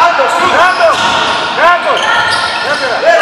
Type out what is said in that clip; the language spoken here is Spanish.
¡Gato! ¡Gato! ¡Gato! ¡Gato!